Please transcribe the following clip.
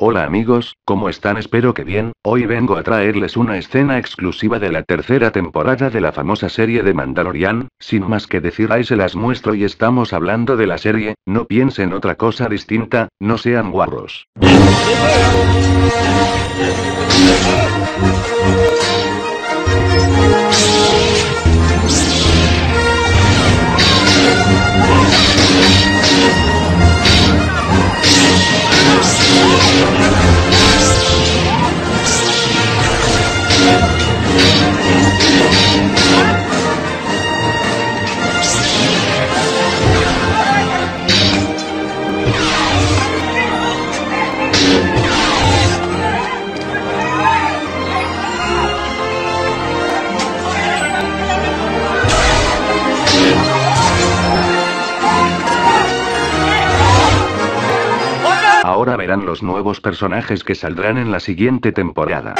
Hola amigos, ¿cómo están? Espero que bien, hoy vengo a traerles una escena exclusiva de la tercera temporada de la famosa serie de Mandalorian, sin más que decir ahí se las muestro y estamos hablando de la serie, no piensen otra cosa distinta, no sean guarros. Ahora verán los nuevos personajes que saldrán en la siguiente temporada.